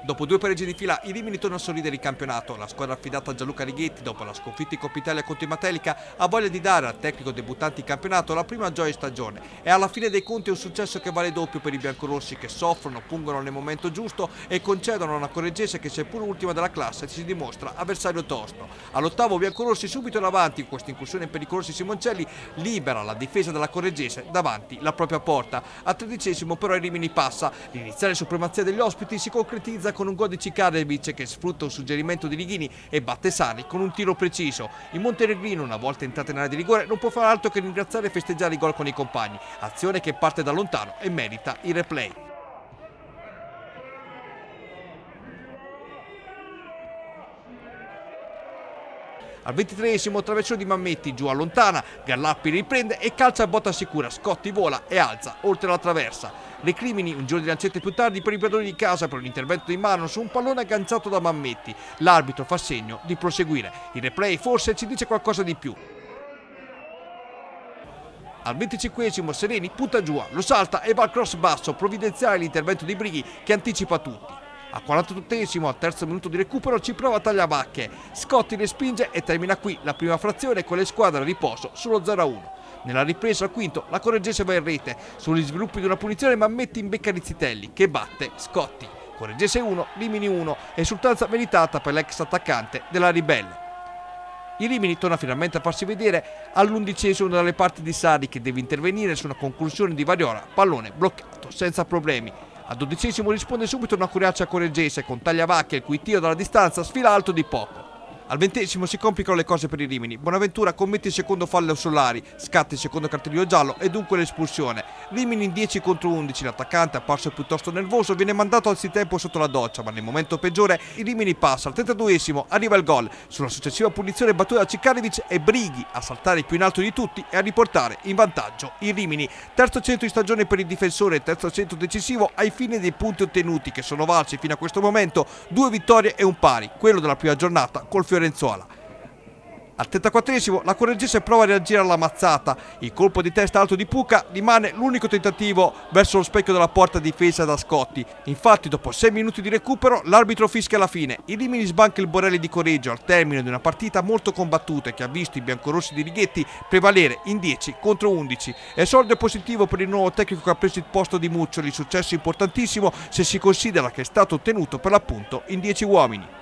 Dopo due pareggi di fila, i Rimini torna a sorridere il campionato. La squadra affidata a Gianluca Righetti, dopo la sconfitta in Coppa Italia contro i Matelica, ha voglia di dare al tecnico debuttante in campionato la prima gioia di stagione. E alla fine dei conti è un successo che vale doppio per i biancorossi che soffrono, pungono nel momento giusto e concedono una correggese che seppur ultima della classe si dimostra avversario tosto. All'ottavo biancorossi subito in avanti in questa incursione pericolosa Simoncelli libera la difesa della correggese davanti la propria porta. A tredicesimo però il Rimini passa. L'iniziale supremazia degli ospiti si concretizza con un gol di Cicarevic che sfrutta un suggerimento di Lighini e batte Sani con un tiro preciso. Il Montenegrino, una volta entrata in area di rigore, non può fare altro che ringraziare e festeggiare il gol con i compagni. Azione che parte da lontano e merita il replay. Al 23esimo traversone di Mammetti giù allontana, Gallappi riprende e calcia a botta sicura, Scotti vola e alza oltre la traversa. Le crimini un giro di lancette più tardi per i padroni di casa per un intervento di mano su un pallone agganciato da Mammetti. L'arbitro fa segno di proseguire. Il replay forse ci dice qualcosa di più. Al 25esimo Sereni punta giù, lo salta e va al cross basso, provvidenziale l'intervento di Brighi che anticipa tutti. Al 48esimo, al terzo minuto di recupero, ci prova Tagliavacche. Scotti respinge e termina qui la prima frazione con le squadre a riposo sullo 0-1. Nella ripresa al quinto, la Correggese va in rete. Sugli sviluppi di una punizione, ma mette in becca Rizzitelli, che batte Scotti. Correggese 1, Rimini 1, esultanza meritata per l'ex attaccante della Ribelle. Il Rimini torna finalmente a farsi vedere all'undicesimo dalle parti di Sari che deve intervenire su una conclusione di Variola, pallone bloccato senza problemi. Al dodicesimo risponde subito una curiaccia correggese con Tagliavacchia il cui tiro dalla distanza sfila alto di poco. Al ventesimo si complicano le cose per i Rimini. Bonaventura commette il secondo fallo Solari, scatta il secondo cartellino giallo e dunque l'espulsione. Rimini in 10 contro 11, l'attaccante apparso piuttosto nervoso viene mandato anzitempo sotto la doccia, ma nel momento peggiore il Rimini passa. Al 32esimo arriva il gol. Sulla successiva punizione battuta da Ciccarevic e Brighi a saltare più in alto di tutti e a riportare in vantaggio il Rimini. Terzo centro di stagione per il difensore, terzo centro decisivo ai fini dei punti ottenuti che sono valsi fino a questo momento due vittorie e un pari, quello della prima giornata col Fiorentina Fiorenzuola. Al 34esimo la Correggese prova a reagire alla mazzata, il colpo di testa alto di Puca rimane l'unico tentativo verso lo specchio della porta difesa da Scotti. Infatti dopo 6 minuti di recupero l'arbitro fischia alla fine, il Rimini sbanca il Borelli di Correggio al termine di una partita molto combattuta che ha visto i biancorossi di Righetti prevalere in 10 contro 11. Esordio positivo per il nuovo tecnico che ha preso il posto di Muccioli, successo importantissimo se si considera che è stato ottenuto per l'appunto in 10 uomini.